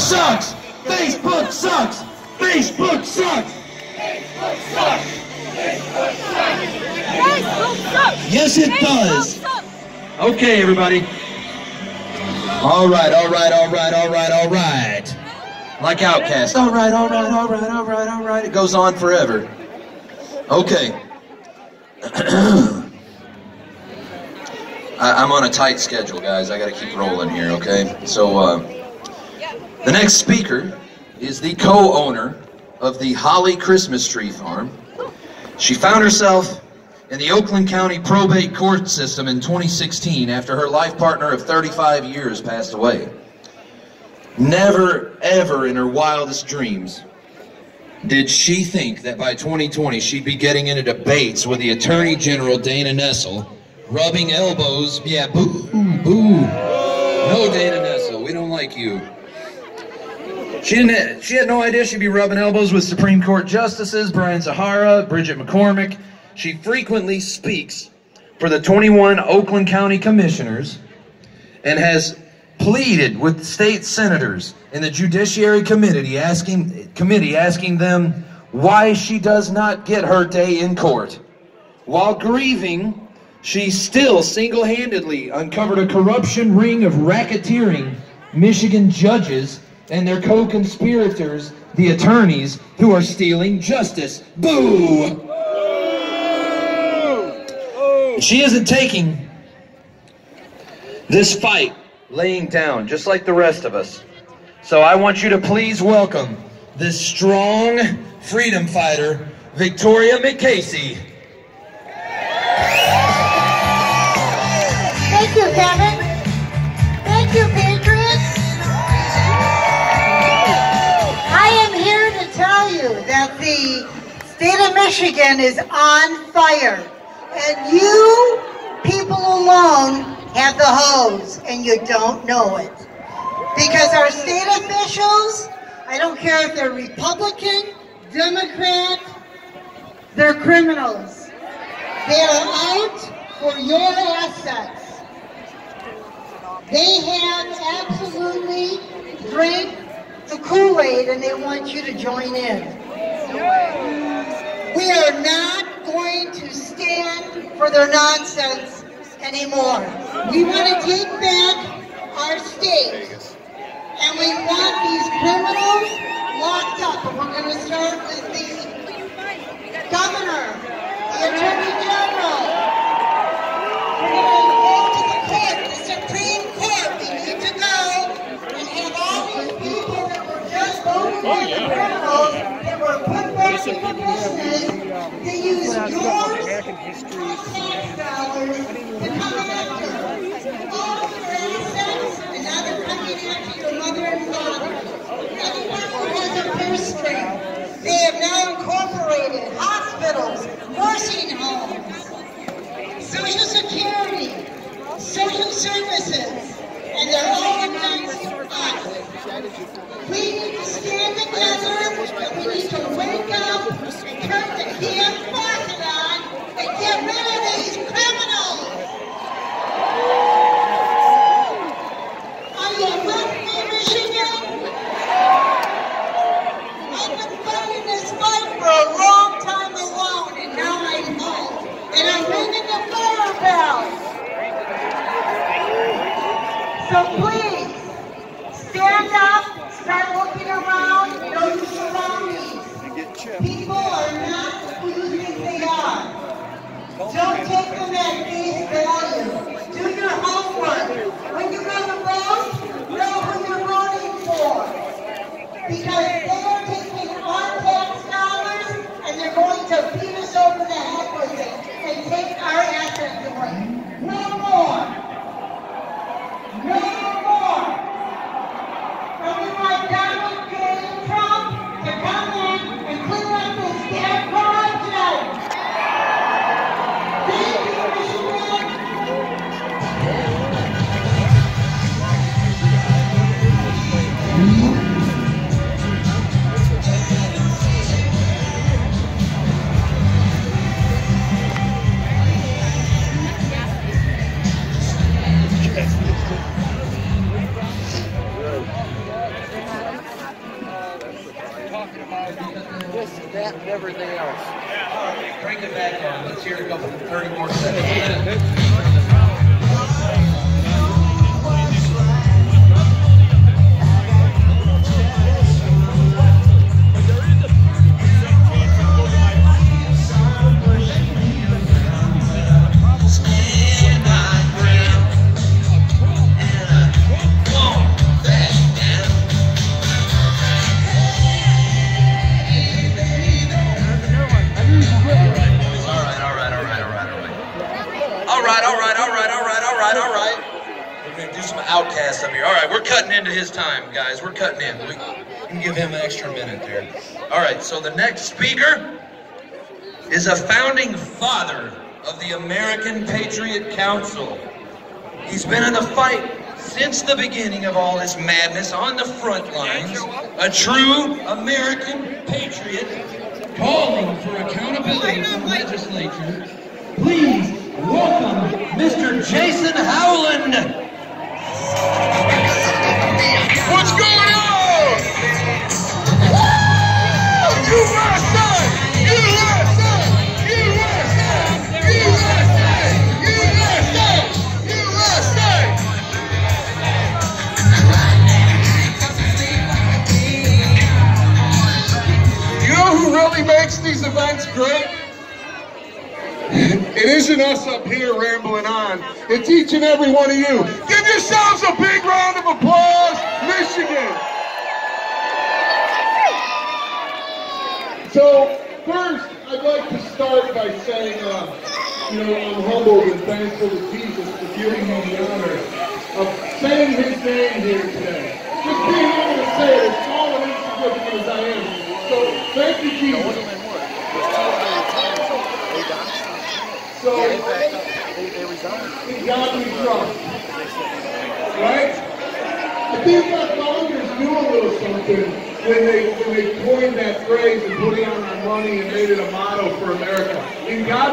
sucks. Facebook sucks. Facebook sucks. Facebook sucks! Yes, it does. Okay, everybody. All right, all right, all right, all right, all right. Like Outcast. All right, all right, all right, all right, all right. It goes on forever. Okay. I, am on a tight schedule, guys. I got to keep rolling here, okay? So, uh, the next speaker is the co-owner of the Holly Christmas Tree Farm. She found herself in the Oakland County probate court system in 2016 after her life partner of 35 years passed away. Never, ever in her wildest dreams did she think that by 2020 she'd be getting into debates with the Attorney General Dana Nessel rubbing elbows. Yeah, boo, boo. No, Dana Nessel, we don't like you. She didn't. She had no idea she'd be rubbing elbows with Supreme Court justices Brian Zahra, Bridget McCormack. She frequently speaks for the 21 Oakland County Commissioners and has pleaded with state senators in the Judiciary Committee asking committee asking them why she does not get her day in court. While grieving she still single handedly uncovered a corruption ring of racketeering Michigan judges and their co conspirators, the attorneys who are stealing justice. Boo! She isn't taking this fight laying down, just like the rest of us. So I want you to please welcome this strong freedom fighter, Victoria McCasey. Thank you, Kevin. Thank you, Patriots. State of Michigan is on fire. And you people alone have the hose, and you don't know it. Because our state officials, I don't care if they're Republican, Democrat, they're criminals. They are out for your assets. They have absolutely drank the Kool-Aid and they want you to join in. We are not going to stand for their nonsense anymore. We want to take back our state and we want these criminals locked up. And we're going to start with the governor, the attorney general, We're going to go to the court, the Supreme Court. We need to go and have all people that were just voting oh, yeah. Criminals were back in the business to use yours American history. Tax dollars to come after all of your assets, and now they're coming after your mother and father. Anyone who has a purse string, they have now incorporated hospitals, nursing homes, social security, social services, and they're all against us. We need to stand together and we need to wake up and turn the damn faucet on and get rid of these criminals. Are you with me, Michigan? I've been fighting this fight for a long time alone and now I'm home. And I'm ringing the fire bell. So that and everything else. Crank it back on. Let's hear a couple, 30 more seconds. Outcasts up here. All right, we're cutting into his time, guys. We're cutting in. We can give him an extra minute there. All right, so the next speaker is a founding father of the American Patriot Council. He's been in the fight since the beginning of all this madness on the front lines. A true American patriot calling for accountability from legislature. Please welcome Mr. Jason Howland. What's going on? USA! USA! USA! USA! USA! USA! You know who really makes these events great? It isn't us up here rambling on. It's each and every one of you. Give yourselves a big round of applause, Michigan. So first, I'd like to start by saying, uh, you know, I'm humbled and thankful to Jesus for giving me the honor of saying His name here today. Just being able to say it, as small and insignificant as I am. So thank you, It wasn't Jesus. any more. There's two other lieutenants. They died. They. They, resigned. in God. Right? I think our founders knew a little something when they they coined that phrase and put it on our money and made it a motto for America. In God